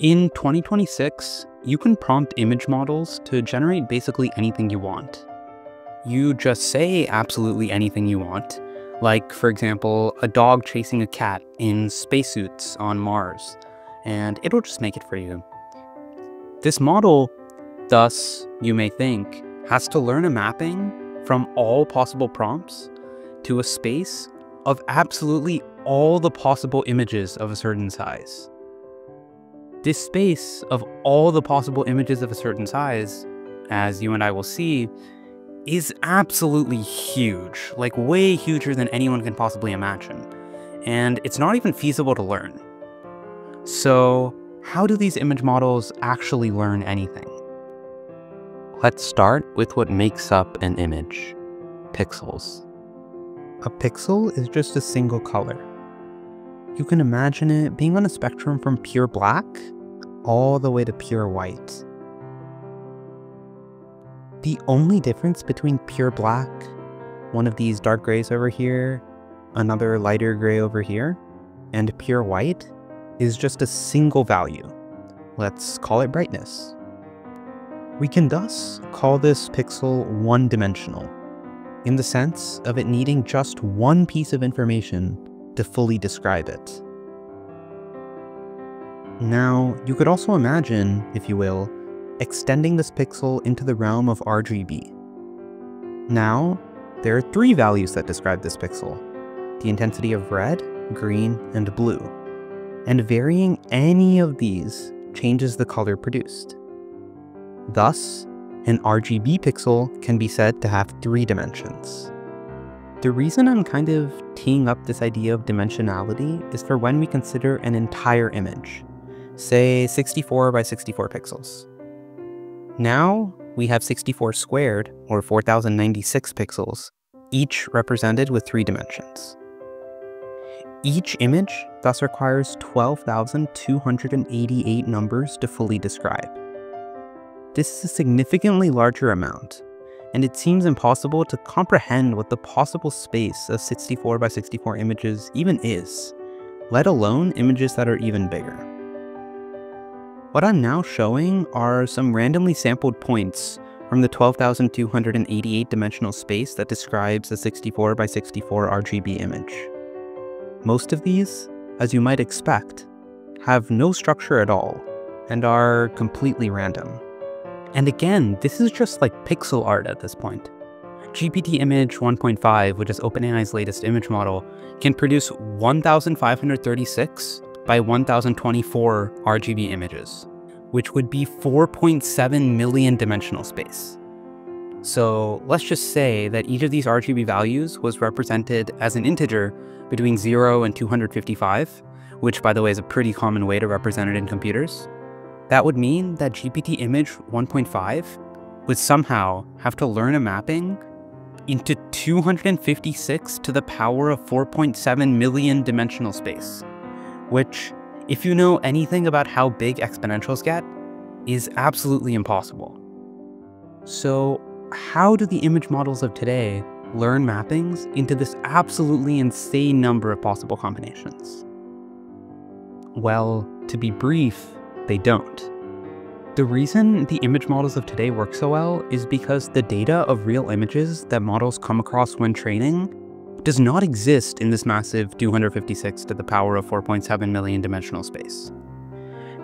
In 2026, you can prompt image models to generate basically anything you want. You just say absolutely anything you want, like, for example, a dog chasing a cat in spacesuits on Mars, and it'll just make it for you. This model, thus, you may think, has to learn a mapping from all possible prompts to a space of absolutely all the possible images of a certain size. This space of all the possible images of a certain size, as you and I will see, is absolutely huge, like way huger than anyone can possibly imagine. And it's not even feasible to learn. So how do these image models actually learn anything? Let's start with what makes up an image, pixels. A pixel is just a single color. You can imagine it being on a spectrum from pure black all the way to pure white. The only difference between pure black, one of these dark grays over here, another lighter gray over here, and pure white is just a single value. Let's call it brightness. We can thus call this pixel one-dimensional, in the sense of it needing just one piece of information to fully describe it. Now, you could also imagine, if you will, extending this pixel into the realm of RGB. Now, there are three values that describe this pixel, the intensity of red, green, and blue, and varying any of these changes the color produced. Thus, an RGB pixel can be said to have three dimensions. The reason I'm kind of teeing up this idea of dimensionality is for when we consider an entire image, say 64 by 64 pixels. Now we have 64 squared, or 4096 pixels, each represented with three dimensions. Each image thus requires 12,288 numbers to fully describe. This is a significantly larger amount, and it seems impossible to comprehend what the possible space of 64 by 64 images even is, let alone images that are even bigger. What I'm now showing are some randomly sampled points from the 12,288 dimensional space that describes a 64 by 64 RGB image. Most of these, as you might expect, have no structure at all and are completely random. And again, this is just like pixel art at this point. GPT Image 1.5, which is OpenAI's latest image model, can produce 1,536 by 1024 RGB images, which would be 4.7 million dimensional space. So let's just say that each of these RGB values was represented as an integer between 0 and 255, which by the way is a pretty common way to represent it in computers. That would mean that GPT Image 1.5 would somehow have to learn a mapping into 256 to the power of 4.7 million dimensional space which, if you know anything about how big exponentials get, is absolutely impossible. So how do the image models of today learn mappings into this absolutely insane number of possible combinations? Well, to be brief, they don't. The reason the image models of today work so well is because the data of real images that models come across when training does not exist in this massive 256 to the power of 4.7 million dimensional space.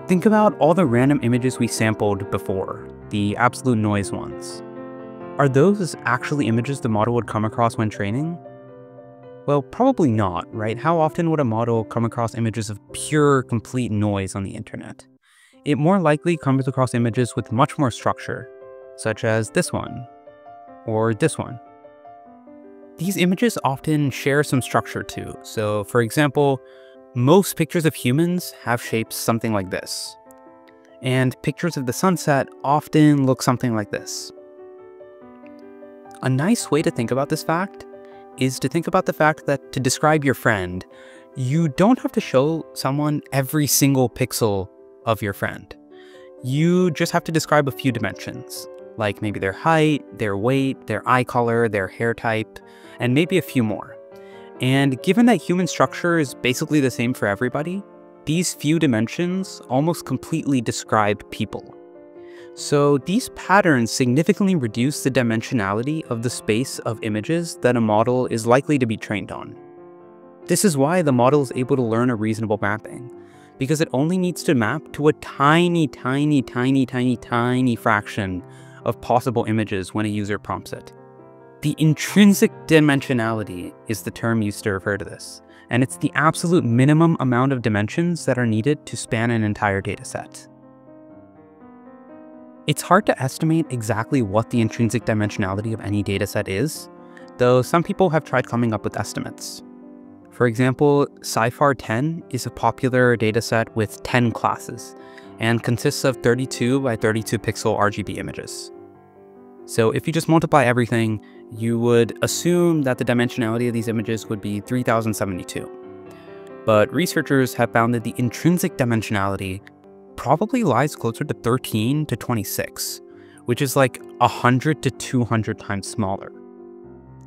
Think about all the random images we sampled before, the absolute noise ones. Are those actually images the model would come across when training? Well, probably not, right? How often would a model come across images of pure, complete noise on the internet? It more likely comes across images with much more structure, such as this one, or this one. These images often share some structure too. So for example, most pictures of humans have shapes something like this. And pictures of the sunset often look something like this. A nice way to think about this fact is to think about the fact that to describe your friend, you don't have to show someone every single pixel of your friend. You just have to describe a few dimensions, like maybe their height, their weight, their eye color, their hair type, and maybe a few more. And given that human structure is basically the same for everybody, these few dimensions almost completely describe people. So these patterns significantly reduce the dimensionality of the space of images that a model is likely to be trained on. This is why the model is able to learn a reasonable mapping, because it only needs to map to a tiny, tiny, tiny, tiny, tiny fraction of possible images when a user prompts it. The intrinsic dimensionality is the term used to refer to this, and it's the absolute minimum amount of dimensions that are needed to span an entire dataset. It's hard to estimate exactly what the intrinsic dimensionality of any dataset is, though some people have tried coming up with estimates. For example, CIFAR 10 is a popular dataset with 10 classes and consists of 32 by 32 pixel RGB images. So if you just multiply everything, you would assume that the dimensionality of these images would be 3072. But researchers have found that the intrinsic dimensionality probably lies closer to 13 to 26, which is like 100 to 200 times smaller.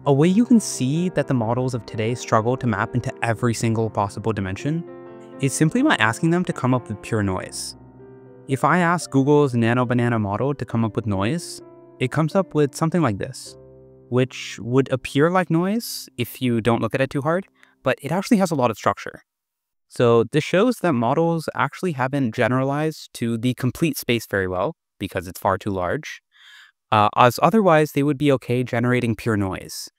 A way you can see that the models of today struggle to map into every single possible dimension is simply by asking them to come up with pure noise. If I ask Google's Nano Banana model to come up with noise, it comes up with something like this, which would appear like noise if you don't look at it too hard, but it actually has a lot of structure. So this shows that models actually haven't generalized to the complete space very well because it's far too large. Uh, as otherwise, they would be okay generating pure noise.